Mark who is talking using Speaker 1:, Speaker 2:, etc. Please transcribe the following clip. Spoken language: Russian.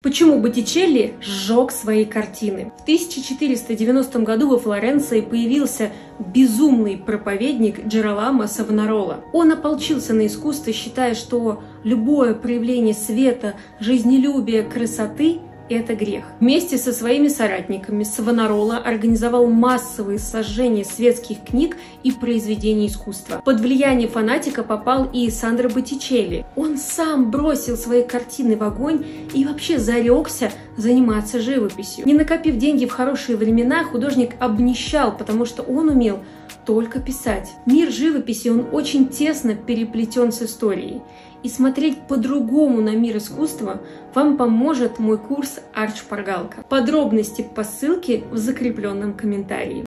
Speaker 1: Почему Боттичелли сжег свои картины? В 1490 году во Флоренции появился безумный проповедник Джероламо Савонарола. Он ополчился на искусство, считая, что любое проявление света, жизнелюбия, красоты это грех. Вместе со своими соратниками Савонарола организовал массовые сожжения светских книг и произведений искусства. Под влияние фанатика попал и Сандро Боттичелли. Он сам бросил свои картины в огонь и вообще зарекся заниматься живописью. Не накопив деньги в хорошие времена, художник обнищал, потому что он умел только писать. Мир живописи, он очень тесно переплетен с историей. И смотреть по-другому на мир искусства вам поможет мой курс «Арт-шпаргалка». Подробности по ссылке в закрепленном комментарии.